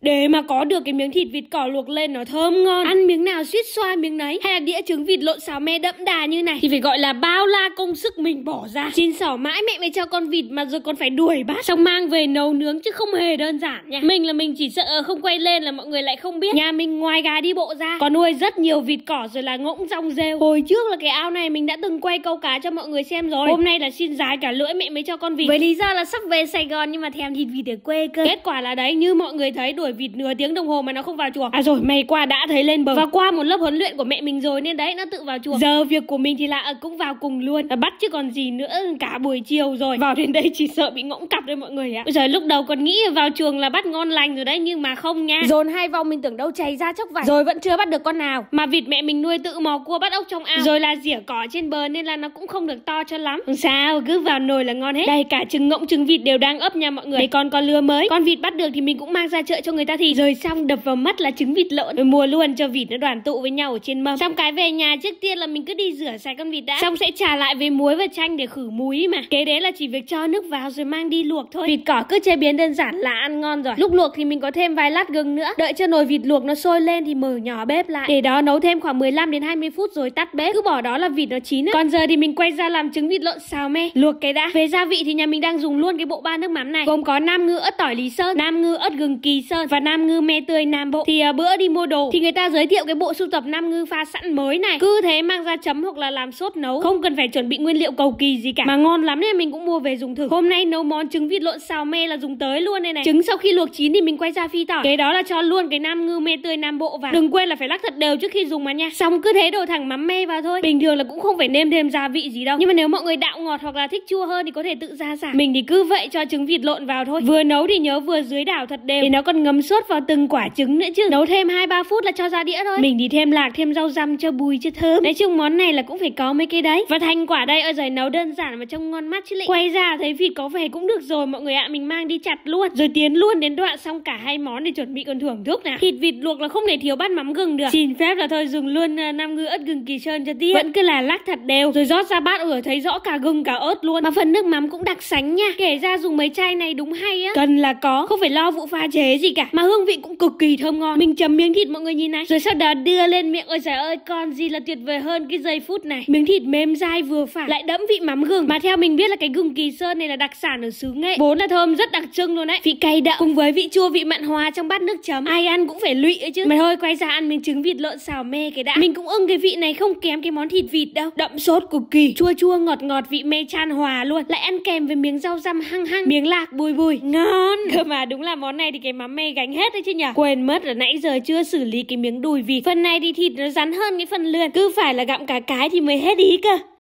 Để mà có được cái miếng thịt vịt cỏ luộc lên nó thơm ngon, Ăn miếng nào suýt xoa miếng nấy, Hay là đĩa trứng vịt lộn xào me đậm đà như này, Thì phải gọi là bao la công sức mình bỏ ra. Xin xỏ mãi mẹ mới cho con vịt mà rồi còn phải đuổi bác Xong mang về nấu nướng chứ không hề đơn giản nha. Mình là mình chỉ sợ không quay lên là mọi người lại không biết. Nhà mình ngoài gà đi bộ ra, Có nuôi rất nhiều vịt cỏ rồi là ngỗng rong rêu. Hồi trước là cái ao này mình đã từng quay câu cá cho mọi người xem rồi. Hôm nay là xin dài cả lưỡi mẹ mới cho con vịt. Với lý do là sắp về Sài Gòn nhưng mà thèm thịt vịt ở quê cơ. Kết quả là đấy, như mọi người thấy, đuổi vịt nửa tiếng đồng hồ mà nó không vào chuồng À rồi may qua đã thấy lên bờ. Và qua một lớp huấn luyện của mẹ mình rồi nên đấy nó tự vào chuồng Giờ việc của mình thì là cũng vào cùng luôn. À, Bắt chứ còn gì nữa cả buổi chiều rồi. Vào đến đây chỉ sợ bị ngỗng cặp đấy mọi người ạ. Bây giờ lúc đầu còn nghĩ vào chuồng là bắt ngon lành rồi đấy Nhưng mà không nha. Dồn hai vòng mình tưởng đâu cháy ra chốc vải Rồi vẫn chưa bắt được con nào. Mà vịt mẹ mình nuôi tự mò cua bắt ốc trong ao. Rồi là rỉa cỏ trên bờ nên là nó cũng không được to cho lắm. Sao cứ vào nồi là ngon hết. Đây cả trứng ngỗng trứng vịt đều đang ấp nha mọi người. Đây con con lừa mới. Con vịt bắt được thì mình cũng mang ra chợ cho người ta thì rời xong đập vào mắt là trứng vịt lợn Rồi mua luôn cho vịt nó đoàn tụ với nhau ở trên mâm. Xong cái về nhà trước tiên là mình cứ đi rửa sạch con vịt đã. Xong sẽ trả lại với muối và chanh để khử muối mà. Kế đấy là chỉ việc cho nước vào rồi mang đi luộc thôi. Vịt cỏ cứ chế biến đơn giản là ăn ngon rồi. Lúc luộc thì mình có thêm vài lát gừng nữa. Đợi cho nồi vịt luộc nó sôi lên thì mở nhỏ bếp lại. Để đó nấu thêm khoảng 15 đến 20 phút rồi tắt bếp. Cứ bỏ đó là vịt nó chín ấy. Còn giờ thì mình quay ra làm trứng vịt lộn xào me. Luộc cái đã. Về gia vị thì nhà mình đang dùng luôn cái bộ ba nước mắm này. Gồm có nam ngư ớt tỏi lý sơn, Nam ngư ớt gừng kỳ sơn và nam ngư me tươi nam bộ. Thì à, bữa đi mua đồ Thì người ta giới thiệu cái bộ sưu tập nam ngư pha sẵn mới này. Cứ thế mang ra chấm hoặc là làm sốt nấu. Không cần phải chuẩn bị nguyên liệu cầu kỳ gì cả. Mà ngon lắm nên mình cũng mua về dùng thử. Hôm nay nấu món trứng vịt lộn xào me là dùng tới luôn đây này. Trứng sau khi luộc chín thì mình quay ra phi tỏi. Cái đó là cho luôn cái nam ngư me tươi nam bộ vào. Đừng quên là phải lắc thật đều trước khi dùng mà nha. Xong cứ thế đổ thẳng mắm me vào thôi. Bình thường là cũng không phải nêm thêm gia vị gì đâu. Nhưng mà nếu mọi người đạo ngọt hoặc là thích chua hơn thì có thể tự ra giảm. Mình thì cứ vậy cho trứng vịt lộn vào thôi. Vừa nấu thì nhớ vừa dưới đảo thật đều. Để nó còn ngấm sốt vào từng quả trứng nữa chứ. Nấu thêm 2-3 phút là cho ra đĩa thôi. Mình thì thêm lạc, thêm rau răm cho bùi, cho thơm. Nói chung món này là cũng phải có mấy cái đấy. Và thành quả đây ở giời, nấu đơn giản mà trông ngon mắt chứ lại Quay ra thấy vịt có vẻ cũng được rồi, mọi người ạ. Mình mang đi chặt luôn. Rồi tiến luôn đến đoạn xong cả hai món để chuẩn bị còn thưởng thức nè Thịt vịt luộc là không thể thiếu bát mắm gừng được. Xin phép là thôi, dùng luôn ờ, năm ngư ớt gừng kỳ sơn cho tiết. Vẫn cứ là lắc thật đều. Rồi rót ra bát ở thấy rõ cả gừng, cả ớt luôn. Mà phần nước mắm cũng đặc sánh nha. Kể ra dùng mấy chai này đúng hay á. Cần là có, Không phải lo vụ pha chế gì cả. Mà hương vị cũng cực kỳ thơm ngon. Mình chấm miếng thịt, mọi người nhìn này. Rồi sau đó đưa lên miệng. Ôi trời ơi còn gì là tuyệt vời hơn cái giây phút này. Miếng thịt mềm dai vừa phải, Lại đẫm vị mắm gừng. Mà theo mình biết là cái gừng kỳ sơn này là đặc sản ở xứ nghệ. Vốn là thơm rất đặc trưng luôn đấy. Vị cay đậm cùng với vị chua, vị mặn hòa trong bát nước chấm. Ai ăn cũng phải lụy ấy chứ. Mà thôi quay ra ăn miếng trứng vịt lợn xào me cái đã. Mình cũng ưng cái vị này, không kém cái món thịt vịt đâu. Đậm sốt cực kỳ. Chua chua, ngọt ngọt, vị me chan hòa luôn. Lại ăn kèm với miếng rau răm hăng hăng. Miếng lạc bùi bùi. Ngon. Cơ mà đúng là món này thì cái mắm me gánh hết đấy chứ nhỉ? Quên mất là nãy giờ chưa xử lý cái miếng đùi vịt Phần này thì thịt nó rắn hơn cái phần lườn Cứ phải là gặm cả cái thì mới hết ý cơ.